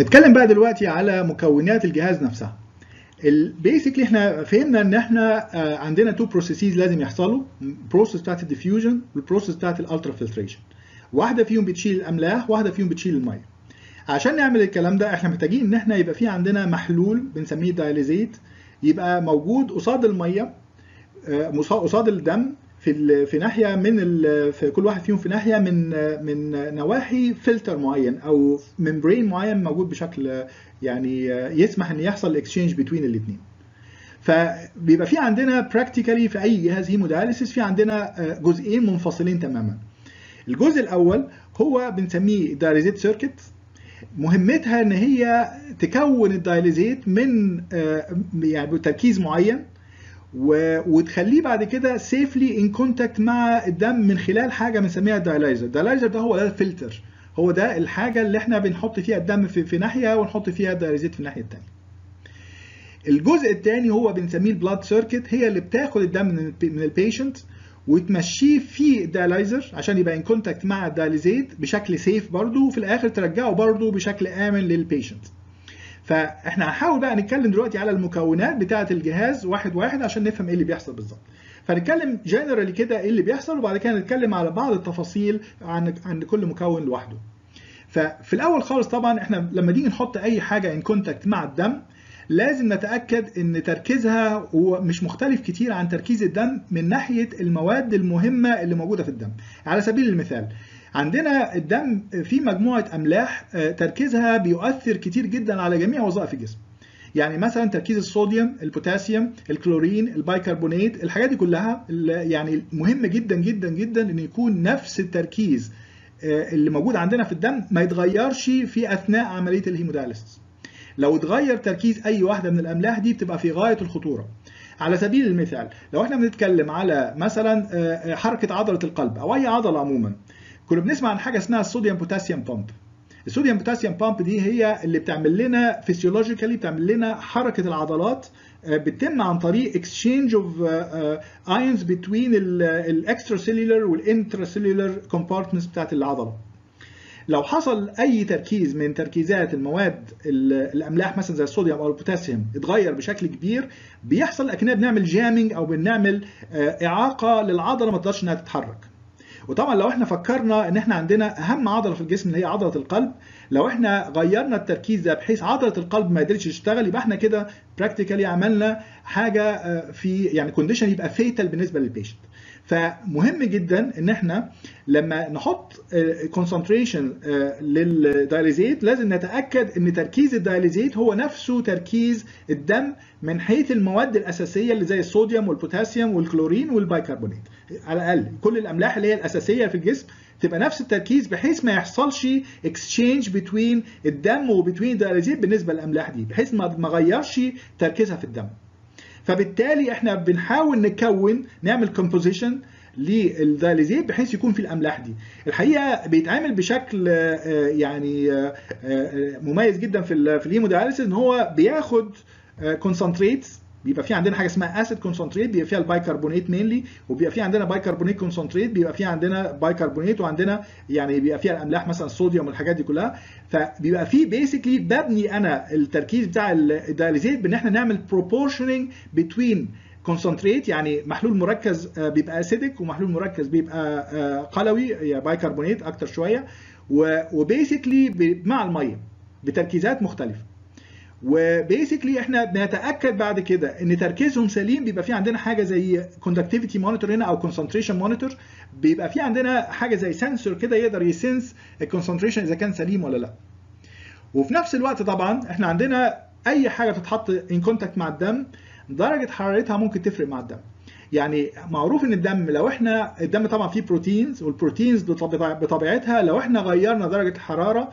نتكلم بقى دلوقتي على مكونات الجهاز نفسها. basically إحنا فهمنا ان إحنا عندنا two processes لازم يحصلوا ال process بتاعت ال diffusion وال process بتاعت ال ultrafiltration واحدة فيهم بتشيل الأملاح واحدة فيهم بتشيل المية. عشان نعمل الكلام ده إحنا محتاجين إن إحنا يبقى في عندنا محلول بنسميه dialysate يبقى موجود قصاد المية قصاد الدم في في ناحية من في كل واحد فيهم في ناحية من من نواحي فلتر معين أو membrane معين موجود بشكل يعني يسمح إن يحصل exchange بين الاثنين فبيبقى في عندنا practically في أي جهاز hemodialysis في عندنا جزئين منفصلين تماما. الجزء الأول هو بنسميه dialysate circuit مهمتها إن هي تكون ال dialysate من يعني بتركيز معين وتخليه بعد كده safely in contact مع الدم من خلال حاجة بنسميها ال dialyzer ال dialyzer ده هو ده الفلتر هو ده الحاجة اللي إحنا بنحط فيها الدم في, في ناحية ونحط فيها ال dialysate في الناحية الثانية الجزء الثاني هو بنسميه ال blood circuit هي اللي بتاخد الدم من ال patient وتمشيه في ال dialyzer عشان يبقى in contact مع ال dialysate بشكل safe برضه وفي الآخر ترجعه برضه بشكل آمن لل patient فاحنا هنحاول بقى نتكلم دلوقتي على المكونات بتاعة الجهاز واحد واحد عشان نفهم إيه اللي بيحصل بالظبط. فنتكلم generally كده إيه اللي بيحصل وبعد كده نتكلم على بعض التفاصيل عن عن كل مكون لوحده. ففي الأول خالص طبعا إحنا لما نيجي نحط أي حاجة in contact مع الدم لازم نتأكد إن تركيزها هو مش مختلف كتير عن تركيز الدم من ناحية المواد المهمة اللي موجودة في الدم. على سبيل المثال عندنا الدم في مجموعة أملاح تركيزها بيؤثر كتير جدا على جميع وظائف الجسم. يعني مثلا تركيز الصوديوم البوتاسيوم الكلورين البايكربونات الحاجات دي كلها يعني مهم جدا جدا جدا إن يكون نفس التركيز اللي موجود عندنا في الدم ما يتغيرش في أثناء عملية ال hemodialysis لو اتغير تركيز أي واحدة من الأملاح دي بتبقى في غاية الخطورة. على سبيل المثال لو إحنا بنتكلم على مثلا حركة عضلة القلب أو أي عضلة عموما كنا بنسمع عن حاجة اسمها ال sodium potassium pump ال sodium potassium pump دي هي اللي بتعمل لنا physiologically بتعمل لنا حركة العضلات بتتم عن طريق exchange of ions between ال extracellular وال intracellular compartments بتاعت العضلة. لو حصل أي تركيز من تركيزات المواد الأملاح مثلا زي الصوديوم أو البوتاسيوم اتغير بشكل كبير بيحصل أكننا بنعمل jamming أو بنعمل إعاقة للعضلة ما تقدرش إنها تتحرك. وطبعا لو إحنا فكرنا إن إحنا عندنا أهم عضلة في الجسم اللي هي عضلة القلب لو إحنا غيرنا التركيز ده بحيث عضلة القلب ما قدرتش تشتغل يبقى إحنا كده practically عملنا حاجة في يعني condition يبقى vital بالنسبة لل patient فمهم جدا إن إحنا لما نحط concentration لل dialysate لازم نتأكد إن تركيز ال dialysate هو نفسه تركيز الدم من حيث المواد الأساسية اللي زي الصوديوم والبوتاسيوم والكلورين والبايكربونات على الأقل كل الأملاح اللي هي الأساسية في الجسم تبقى نفس التركيز بحيث ما يحصلش exchange between الدم و between ال dialysate بالنسبة للأملاح دي بحيث ما غيرش تركيزها في الدم. فبالتالي إحنا بنحاول نكون نعمل composition لل dialysate بحيث يكون في الأملاح دي. الحقيقة بيتعمل بشكل يعني مميز جدا في ال hemodialysis إن هو بياخد concentrates بيبقى في عندنا حاجة اسمها acid concentrate بيبقى فيها البايكربونات mainly وبيبقى في عندنا bicarbonate concentrate بيبقى في عندنا بايكربونات وعندنا يعني بيبقى فيها الاملاح مثلا الصوديوم والحاجات دي كلها. فبيبقى في basically ببني أنا التركيز بتاع ال dialysate بإن إحنا نعمل proportioning between concentrate يعني محلول مركز بيبقى acidic ومحلول مركز بيبقى قلوي يعني بايكربونات أكتر شوية. و basically مع المية بتركيزات مختلفة. و basically إحنا بنتأكد بعد كده إن تركيزهم سليم بيبقى في عندنا حاجة زي conductivity monitor هنا أو concentration monitor بيبقى في عندنا حاجة زي sensor كده يقدر ي sense ال concentration إذا كان سليم ولا لأ. وفي نفس الوقت طبعا إحنا عندنا أي حاجة تتحط in contact مع الدم درجة حرارتها ممكن تفرق مع الدم. يعني معروف إن الدم لو إحنا الدم طبعا فيه proteins وال proteins بطبيعتها لو إحنا غيرنا درجة الحرارة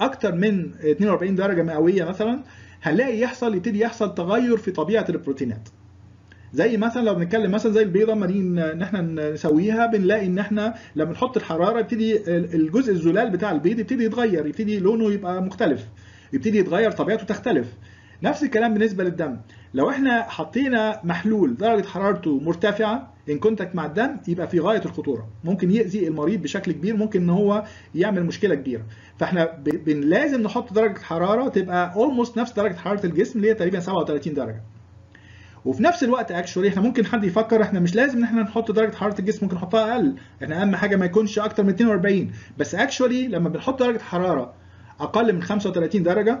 أكتر من 42 درجة مئوية مثلا هنلاقي يحصل يبتدي يحصل تغير في طبيعة البروتينات. زي مثلا لو بنتكلم مثلا زي البيضة نيجي إن إحنا نسويها بنلاقي إن إحنا لما نحط الحرارة يبتدي الجزء الزلال بتاع البيض يبتدي يتغير يبتدي لونه يبقى مختلف يبتدي يتغير طبيعته تختلف. نفس الكلام بالنسبة للدم. لو إحنا حطينا محلول درجة حرارته مرتفعة in contact مع الدم يبقى في غاية الخطورة. ممكن يأذي المريض بشكل كبير ممكن إن هو يعمل مشكلة كبيرة. فإحنا لازم نحط درجة حرارة تبقى almost نفس درجة حرارة الجسم اللي هي تقريبا 37 درجة. وفي نفس الوقت actually إحنا ممكن حد يفكر إحنا مش لازم إن إحنا نحط درجة حرارة الجسم ممكن نحطها أقل. إحنا أهم حاجة ما يكونش أكتر من 42 بس actually لما بنحط درجة حرارة أقل من 35 درجة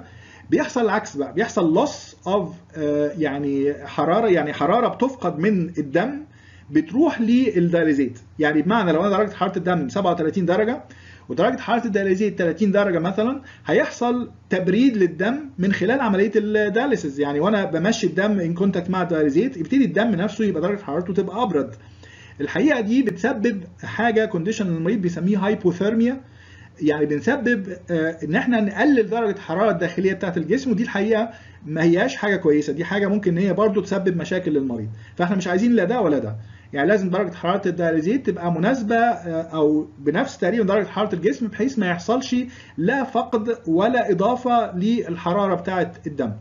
بيحصل العكس بقى. بيحصل loss of يعني حرارة يعني حرارة بتفقد من الدم بتروح لل dialysate يعني بمعنى لو أنا درجه حرارة الدم 37 درجة ودرجه حرارة ال dialysate 30 درجة مثلا هيحصل تبريد للدم من خلال عملية ال dialysis يعني وأنا بمشي الدم in contact مع ال dialysate يبتدي الدم نفسه يبقى درجة حرارته تبقى أبرد. الحقيقة دي بتسبب حاجة condition المريض بيسميه hypothermia يعني بنسبب إن إحنا نقلل درجة الحراره الداخلية بتاعة الجسم ودي الحقيقة ما هياش حاجة كويسة. دي حاجة ممكن إن هي برضو تسبب مشاكل للمريض. فإحنا مش عايزين لا ده ولا ده. يعني لازم درجة حرارة ال dialysate تبقى مناسبة أو بنفس تقريبا درجة حرارة الجسم بحيث ما يحصلش لا فقد ولا إضافة للحرارة بتاعة الدم.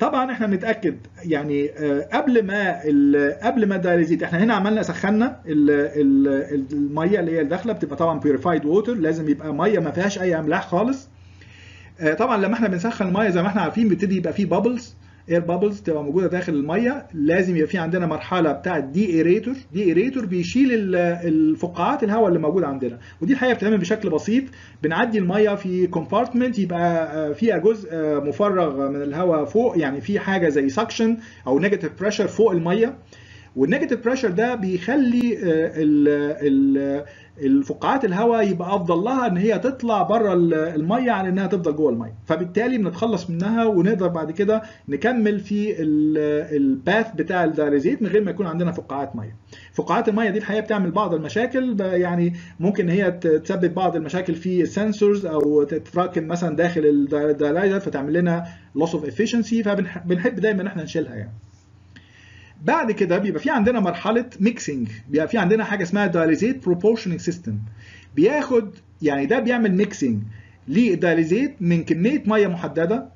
طبعا إحنا بنتأكد يعني قبل ما قبل ما ال dialysate إحنا هنا عملنا سخنا المية اللي هي داخله بتبقى طبعا purified water لازم يبقى مية ما فيهاش أي أملاح خالص. طبعا لما إحنا بنسخن المية زي ما إحنا عارفين بيبتدي يبقى فيه bubbles air bubbles تبقى موجودة داخل المية. لازم يبقى في عندنا مرحلة بتاعه deaerator deaerator بيشيل الفقاعات الهواء اللي موجوده عندنا. ودي الحقيقة بتتعمل بشكل بسيط. بنعدي المية في compartment يبقى فيها جزء مفرغ من الهواء فوق يعني في حاجة زي suction أو negative pressure فوق المية. وال negative pressure ده بيخلي ال الفقاعات الهواء يبقى أفضل لها إن هي تطلع بره المية عن إنها تفضل جوه المية. فبالتالي بنتخلص منها ونقدر بعد كده نكمل في ال path بتاع ال dialysate من غير ما يكون عندنا فقاعات مية. فقاعات المية دي الحقيقة بتعمل بعض المشاكل يعني ممكن هي تسبب بعض المشاكل في ال sensors أو تتراكم مثلا داخل ال dialyzer فتعمل لنا loss of efficiency فبنحب دايما إن إحنا نشيلها يعني. بعد كده بيبقى في عندنا مرحلة mixing بيبقى في عندنا حاجة اسمها dialysate proportioning system بياخد يعني ده بيعمل mixing لل dialysate من كمية مية محددة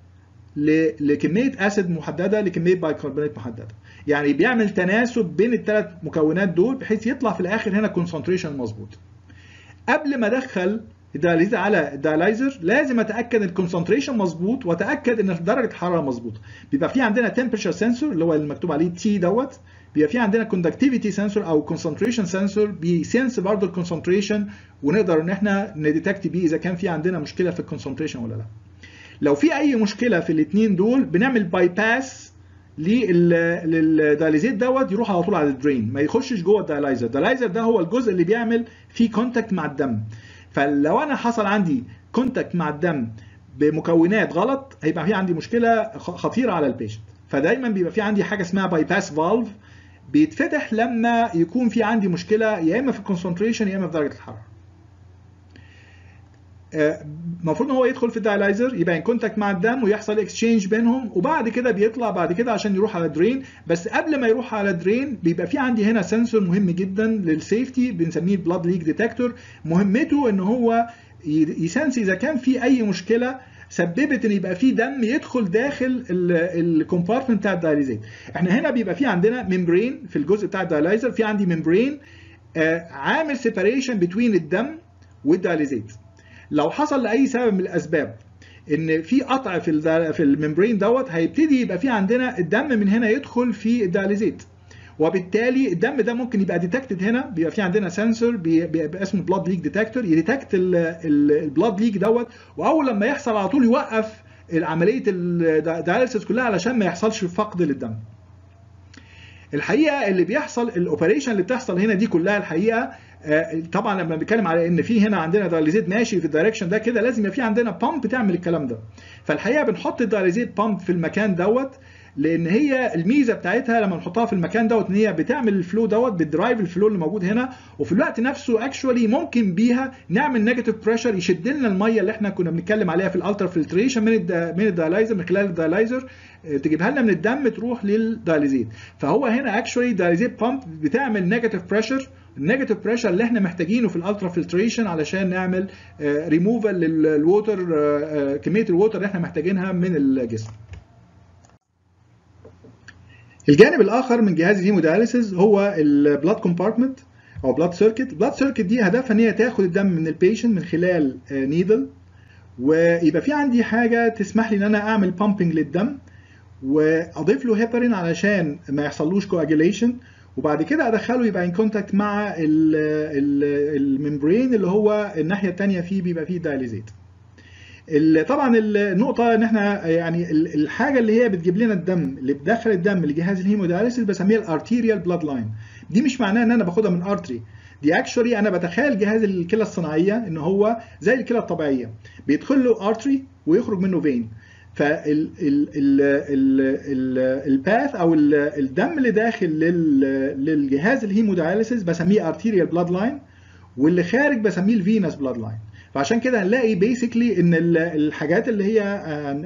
لكميه acid محددة لكميه بايكربونات محددة. يعني بيعمل تناسب بين الثلاث مكونات دول بحيث يطلع في الآخر هنا concentration مظبوط. قبل ما أدخل ال dialysate على ال dialyzer لازم أتأكد ال concentration مظبوط وأتأكد إن درجة الحرارة مظبوطة. بيبقى في عندنا temperature sensor اللي هو المكتوب عليه T دوت. بيبقى في عندنا conductivity sensor أو concentration sensor بي sense برضه ال concentration ونقدر إن إحنا ن detect بيه إذا كان في عندنا مشكلة في ال concentration ولا لأ. لو في أي مشكلة في الاثنين دول بنعمل bypass لل dialysate دوت يروح على طول على ال drain ما يخشش جوه ال dialyzer ال dialyzer ده هو الجزء اللي بيعمل فيه contact مع الدم. فلو أنا حصل عندي contact مع الدم بمكونات غلط هيبقى في عندي مشكلة خطيرة على ال patient فدايما بيبقى في عندي حاجة اسمها bypass valve بيتفتح لما يكون في عندي مشكلة يا إما في ال concentration يا إما في درجة الحرارة. المفروض إن هو يدخل في ال dialyzer يبقى in contact مع الدم ويحصل exchange بينهم وبعد كده بيطلع بعد كده عشان يروح على drain بس قبل ما يروح على drain بيبقى في عندي هنا sensor مهم جدا لل safety بنسميه ال blood leak detector مهمته إن هو ي sense إذا كان في أي مشكلة سببت إن يبقى في دم يدخل داخل ال compartment بتاع ال dialysate إحنا هنا بيبقى في عندنا membrane في الجزء بتاع ال dialyzer في عندي membrane عامل separation بين الدم وال dialysate لو حصل لأي سبب من الأسباب إن في قطع في في ال membrane دوت هيبتدي يبقى في عندنا الدم من هنا يدخل في ال dialysate. وبالتالي الدم ده ممكن يبقى detected هنا بيبقى في عندنا sensor بيبقى اسمه blood leak detector ي detect ال blood leak دوت. وأول لما يحصل على طول يوقف عمليه ال dialysis كلها علشان ما يحصلش فقد للدم. الحقيقة اللي بيحصل ال operation اللي بتحصل هنا دي كلها الحقيقة طبعا لما بنتكلم على إن في هنا عندنا dialysate ماشي في ال direction ده كده لازم يبقى في عندنا pump تعمل الكلام ده. فالحقيقة بنحط ال dialysate pump في المكان دوت لأن هي الميزة بتاعتها لما نحطها في المكان دوت إن هي بتعمل ال flow دوت بت drive ال flow اللي موجود هنا وفي الوقت نفسه actually ممكن بيها نعمل negative pressure يشد لنا المية اللي إحنا كنا بنتكلم عليها في ال ultrafiltration من من ال dialyzer من خلال ال dialyzer تجيبها لنا من الدم تروح لل dialysate فهو هنا actually dialysate pump بتعمل negative pressure ال negative pressure اللي إحنا محتاجينه في ال ultrafiltration علشان نعمل ريموفال للووتر كمية ال water اللي إحنا محتاجينها من الجسم. الجانب الآخر من جهاز ال hemodialysis هو ال blood compartment أو blood circuit ال blood circuit دي هدفها إن هي تاخد الدم من ال patient من خلال needle ويبقى في عندي حاجة تسمح لي إن أنا أعمل pumping للدم. وأضيف له هيبرين علشان ما يحصلوش coagulation وبعد كده أدخله يبقى in contact مع ال membrane اللي هو الناحية الثانية فيه بيبقى فيه dialysate طبعا النقطة إن إحنا يعني الحاجة اللي هي بتجيب لنا الدم اللي بتدخل الدم لجهاز ال hemodialysis بسميها ال arterial blood line دي مش معناها إن أنا باخدها من artery دي actually أنا بتخيل جهاز الكلى الصناعية إن هو زي الكلى الطبيعية. بيدخل له artery ويخرج منه vein فال path أو الدم اللي داخل للجهاز ال hemodialysis بسميه arterial blood line واللي خارج بسميه ال venous blood line فعشان كده هنلاقي basically إن الحاجات اللي هي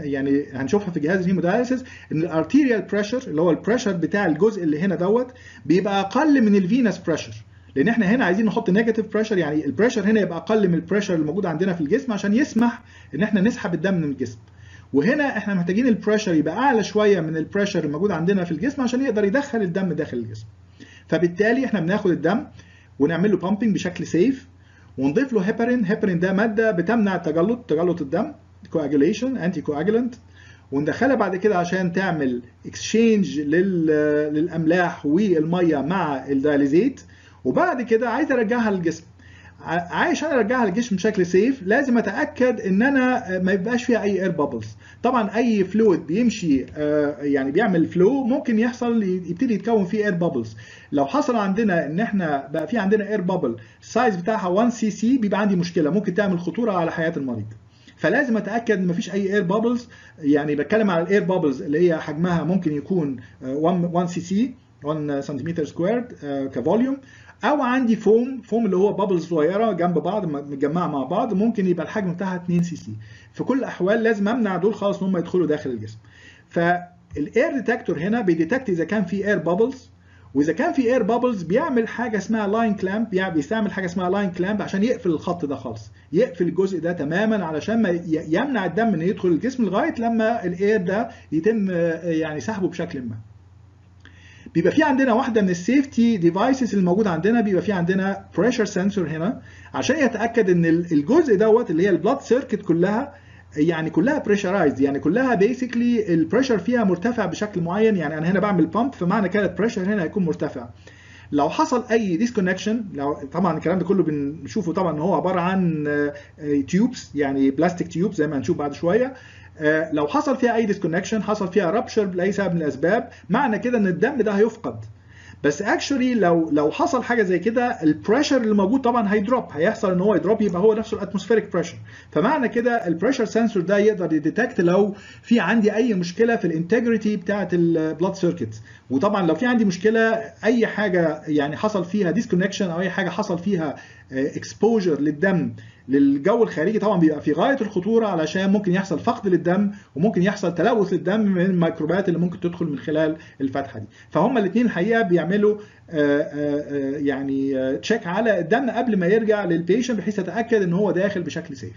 يعني هنشوفها في جهاز ال hemodialysis إن ال arterial pressure اللي هو ال pressure بتاع الجزء اللي هنا دوت بيبقى أقل من ال venous pressure لأن إحنا هنا عايزين نحط negative pressure يعني ال pressure هنا يبقى أقل من ال pressure اللي موجود عندنا في الجسم عشان يسمح إن إحنا نسحب الدم من الجسم. وهنا إحنا محتاجين ال pressure يبقى أعلى شوية من ال pressure الموجود عندنا في الجسم عشان يقدر يدخل الدم داخل الجسم. فبالتالي إحنا بناخد الدم ونعمل له pumping بشكل safe ونضيف له heparin heparin ده مادة بتمنع التجلط تجلط الدم coagulation anticoagulant وندخلها بعد كده عشان تعمل exchange للأملاح والمية مع ال dialysate وبعد كده عايز أرجعها للجسم. عشان أرجعها للجسم بشكل safe. لازم أتأكد إن أنا ما يبقاش فيها أي air bubbles طبعا أي fluid بيمشي يعني بيعمل flow ممكن يحصل يبتدي يتكون فيه air bubbles لو حصل عندنا إن إحنا بقى في عندنا air bubble ال size بتاعها 1 سي سي بيبقى عندي مشكلة. ممكن تعمل خطورة على حياة المريض. فلازم أتأكد إن مفيش أي air bubbles يعني بتكلم على ال air bubbles اللي هي حجمها ممكن يكون 1 cc 1 سنتيمتر square ك volume. أو عندي foam foam اللي هو bubbles صغيرة جنب بعض متجمعة مع بعض ممكن يبقى الحجم بتاعها 2 سي سي في كل الأحوال لازم أمنع دول خالص إن هم يدخلوا داخل الجسم. فال air detector هنا بي detect إذا كان في air bubbles وإذا كان في air bubbles بيعمل حاجة اسمها line clamp يعني بيستعمل حاجة اسمها line clamp عشان يقفل الخط ده خالص. يقفل الجزء ده تماما علشان ما يمنع الدم إنه يدخل الجسم لغاية لما ال air ده يتم يعني سحبه بشكل ما. بيبقى في عندنا واحدة من ال safety devices اللي موجودة عندنا بيبقى في عندنا pressure sensor هنا عشان يتأكد إن الجزء دوت اللي هي ال blood circuit كلها يعني كلها pressurized يعني كلها basically ال pressure فيها مرتفع بشكل معين يعني أنا هنا بعمل pump فمعنى كده ال pressure هنا هيكون مرتفع. لو حصل أي disconnection لو طبعا الكلام ده كله بنشوفه طبعا إن هو عبارة عن tubes يعني بلاستيك tube زي ما هنشوف بعد شوية. لو حصل فيها أي disconnection حصل فيها rupture لاي سبب من الأسباب معنى كده إن الدم ده هيفقد. بس actually لو لو حصل حاجة زي كده ال pressure اللي موجود طبعا هي drop. هيحصل إن هو ي drop يبقى هو نفسه ال atmospheric pressure فمعنى كده ال pressure sensor ده يقدر ي detect لو في عندي أي مشكلة في ال integrity بتاعة ال blood circuit وطبعا لو في عندي مشكلة أي حاجة يعني حصل فيها disconnection أو أي حاجة حصل فيها exposure للدم للجو الخارجي طبعا بيبقى في غاية الخطورة علشان ممكن يحصل فقد للدم وممكن يحصل تلوث للدم من الميكروبات اللي ممكن تدخل من خلال الفتحة دي. فهم الاثنين الحقيقة بيعملوا يعني check على الدم قبل ما يرجع لل patient بحيث يتأكد إن هو داخل بشكل safe